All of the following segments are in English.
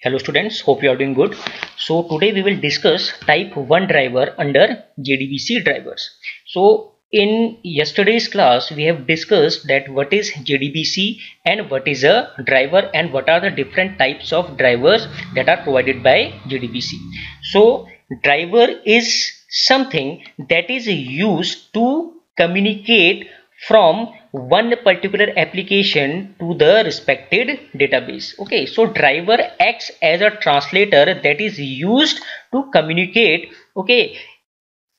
Hello students, hope you are doing good. So today we will discuss type 1 driver under JDBC drivers. So in yesterday's class we have discussed that what is JDBC and what is a driver and what are the different types of drivers that are provided by JDBC. So driver is something that is used to communicate from one particular application to the respected database. Okay so driver acts as a translator that is used to communicate okay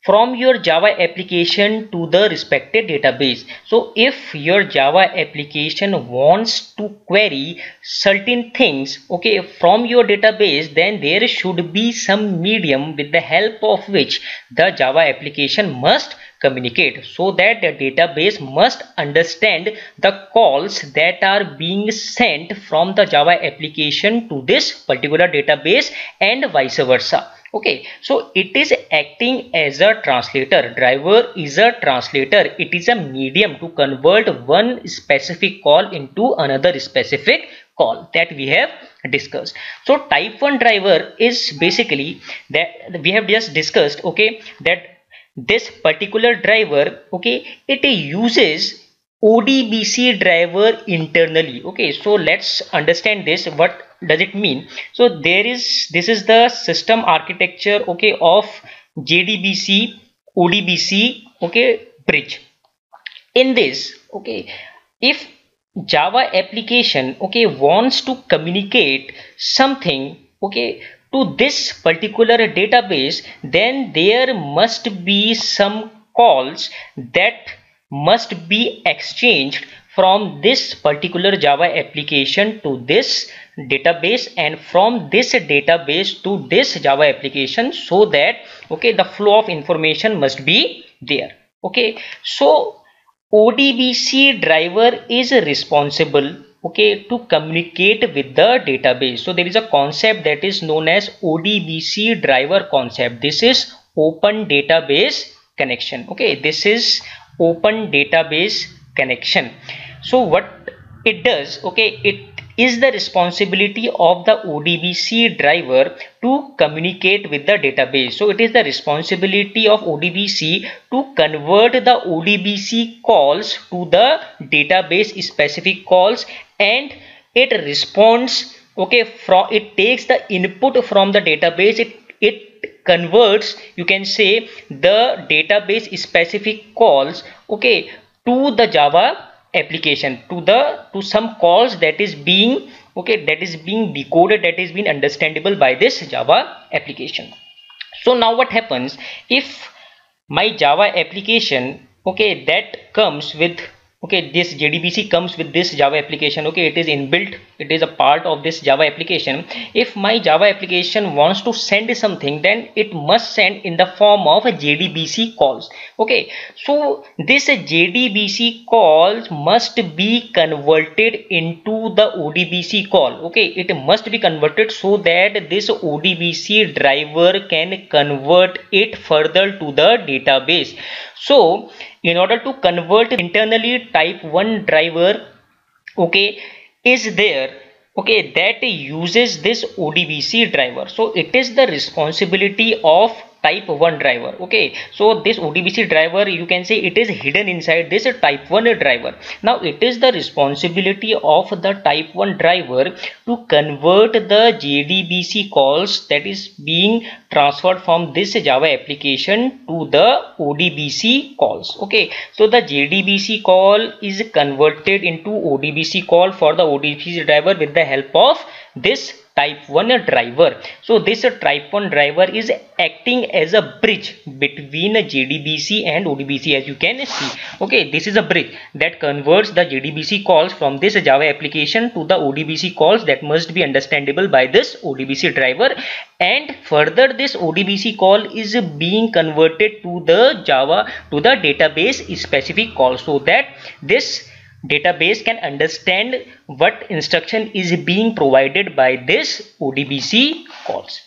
from your java application to the respected database. So if your java application wants to query certain things okay from your database then there should be some medium with the help of which the java application must communicate. So that the database must understand the calls that are being sent from the java application to this particular database and vice versa. Okay so it is acting as a translator. Driver is a translator. It is a medium to convert one specific call into another specific call that we have discussed. So type 1 driver is basically that we have just discussed okay that this particular driver okay it uses ODBC driver internally okay. So let's understand this. What does it mean? So there is this is the system architecture okay of JDBC ODBC okay bridge. In this okay if Java application okay wants to communicate something okay to this particular database then there must be some calls that must be exchanged from this particular java application to this database and from this database to this java application so that okay the flow of information must be there. Okay so odbc driver is responsible okay to communicate with the database. So there is a concept that is known as odbc driver concept. This is open database connection. Okay this is open database connection. So what it does okay it is the responsibility of the ODBC driver to communicate with the database. So it is the responsibility of ODBC to convert the ODBC calls to the database specific calls and it responds okay from it takes the input from the database it it converts you can say the database specific calls okay to the java application to the to some calls that is being okay that is being decoded that is being understandable by this java application. So now what happens? If my java application okay that comes with okay this jdbc comes with this java application. Okay it is inbuilt. It is a part of this java application. If my java application wants to send something then it must send in the form of a jdbc calls. Okay so this jdbc calls must be converted into the odbc call. Okay it must be converted so that this odbc driver can convert it further to the database. So in order to convert internally type 1 driver okay is there okay that uses this odbc driver. So it is the responsibility of type 1 driver okay? So this odbc driver you can say it is hidden inside this type 1 driver. Now it is the responsibility of the type 1 driver to convert the jdbc calls that is being transferred from this java application to the odbc calls okay? So the jdbc call is converted into odbc call for the odbc driver with the help of this type 1 driver. So this type 1 driver is acting as a bridge between JDBC and ODBC as you can see. Okay this is a bridge that converts the JDBC calls from this Java application to the ODBC calls that must be understandable by this ODBC driver. And further this ODBC call is being converted to the Java to the database specific call so that this database can understand what instruction is being provided by this ODBC calls.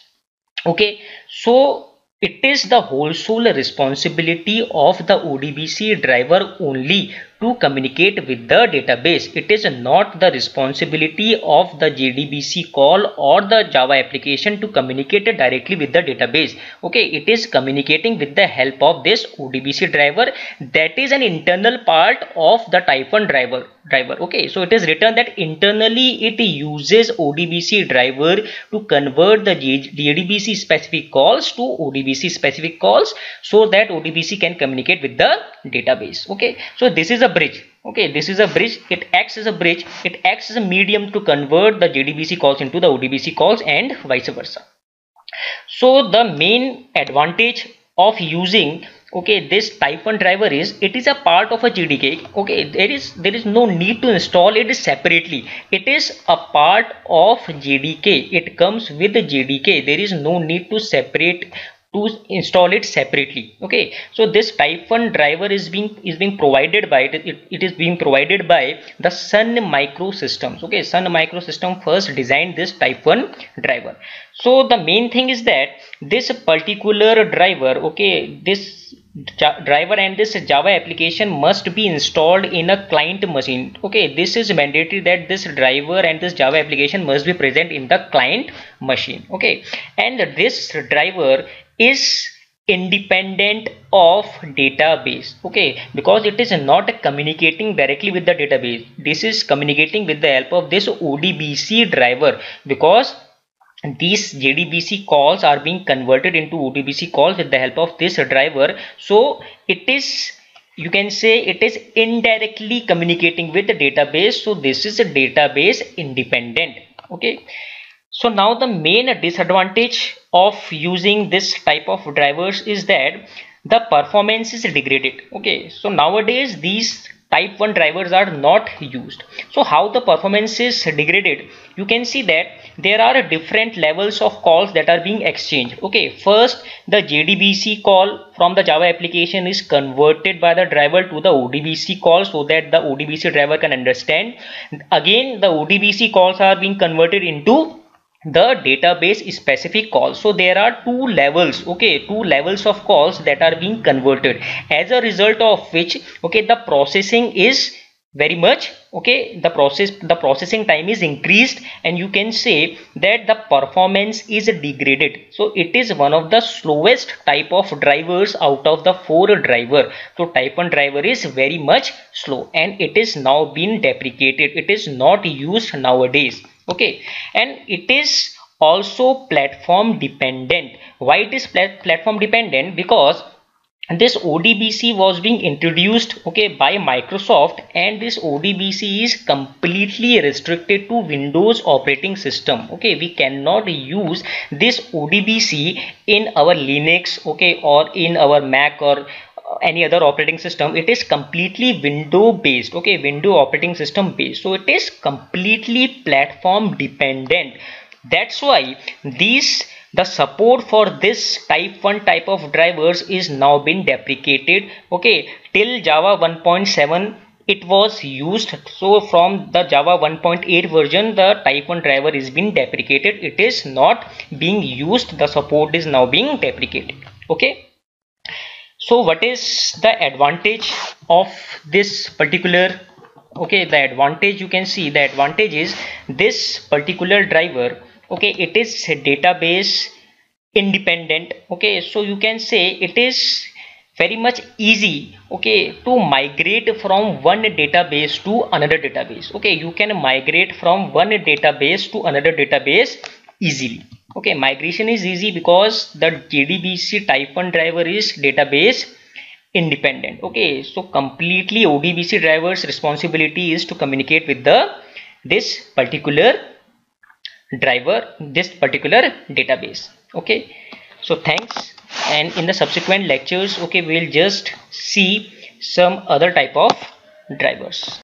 Okay, so it is the whole sole responsibility of the ODBC driver only to communicate with the database. It is not the responsibility of the JDBC call or the Java application to communicate directly with the database. Okay it is communicating with the help of this ODBC driver. That is an internal part of the type 1 driver driver. Okay so it is written that internally it uses ODBC driver to convert the JDBC specific calls to ODBC specific calls so that ODBC can communicate with the database. Okay so this is a bridge. Okay this is a bridge. It acts as a bridge. It acts as a medium to convert the JDBC calls into the ODBC calls and vice versa. So the main advantage of using okay this type 1 driver is it is a part of a jdk okay there is there is no need to install it separately. It is a part of jdk it comes with the jdk there is no need to separate to install it separately okay? So this type 1 driver is being is being provided by it, it is being provided by the sun microsystems okay? Sun microsystem first designed this type 1 driver. So the main thing is that this particular driver okay this driver and this java application must be installed in a client machine okay? This is mandatory that this driver and this java application must be present in the client machine okay? And this driver is independent of database okay? Because it is not communicating directly with the database. This is communicating with the help of this odbc driver because these JDBC calls are being converted into ODBC calls with the help of this driver. So it is you can say it is indirectly communicating with the database. So this is a database independent okay so now the main disadvantage of using this type of drivers is that the performance is degraded. Okay so nowadays these type 1 drivers are not used. So how the performance is degraded? You can see that there are different levels of calls that are being exchanged. Okay first the jdbc call from the java application is converted by the driver to the odbc call so that the odbc driver can understand. Again the odbc calls are being converted into the database specific calls. So there are two levels okay two levels of calls that are being converted. As a result of which okay the processing is very much okay the process the processing time is increased and you can say that the performance is degraded. So it is one of the slowest type of drivers out of the four driver. So type 1 driver is very much slow and it is now been deprecated. It is not used nowadays okay. And it is also platform dependent. Why it is plat platform dependent? Because this ODBC was being introduced okay by Microsoft and this ODBC is completely restricted to Windows operating system. Okay we cannot use this ODBC in our Linux okay or in our Mac or any other operating system it is completely window based okay window operating system based. So it is completely platform dependent. That's why these the support for this type 1 type of drivers is now been deprecated okay till java 1.7 it was used. So from the java 1.8 version the type 1 driver is being deprecated. It is not being used. The support is now being deprecated okay so what is the advantage of this particular okay the advantage you can see the advantage is this particular driver okay it is database independent okay. So you can say it is very much easy okay to migrate from one database to another database okay. You can migrate from one database to another database easily. Okay migration is easy because the JDBC type 1 driver is database independent. Okay so completely ODBC driver's responsibility is to communicate with the this particular driver this particular database. Okay so thanks. And in the subsequent lectures okay we'll just see some other type of drivers